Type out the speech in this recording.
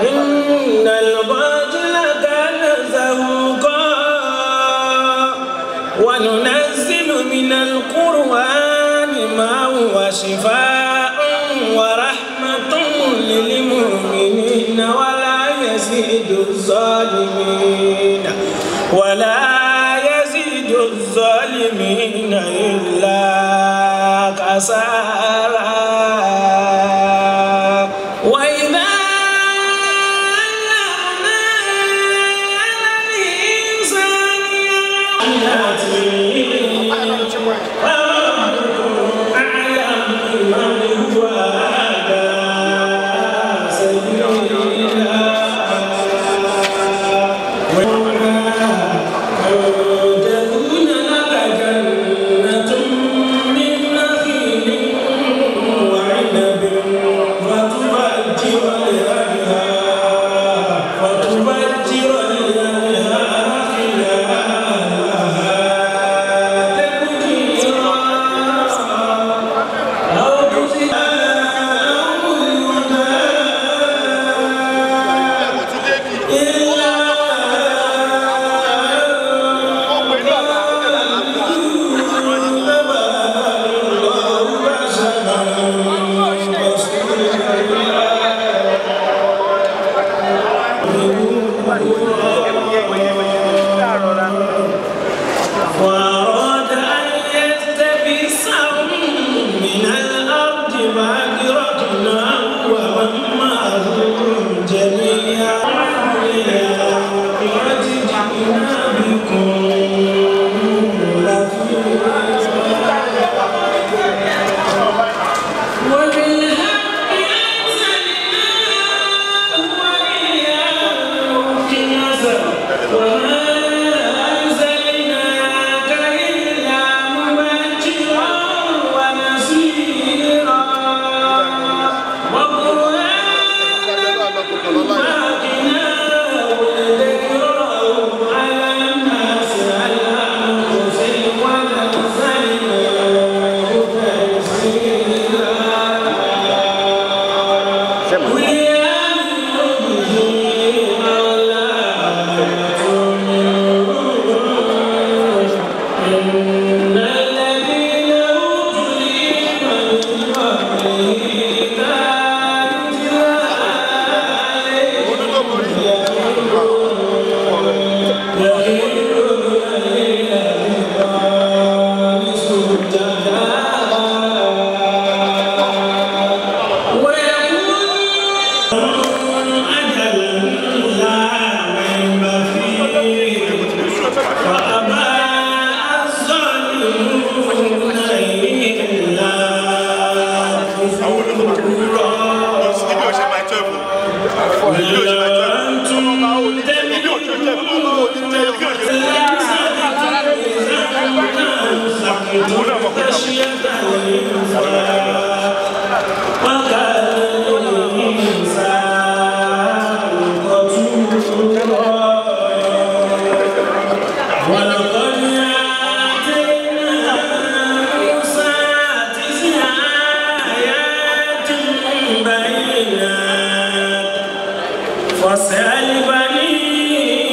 إن الباطل كان زهوقا وننزل من القرآن ما هو شفاء ورحمة للمؤمنين ولا يزيد الظالمين. ولا يزيد الظالمين إلا خسارا Buddha uh, البينات فاسأل بني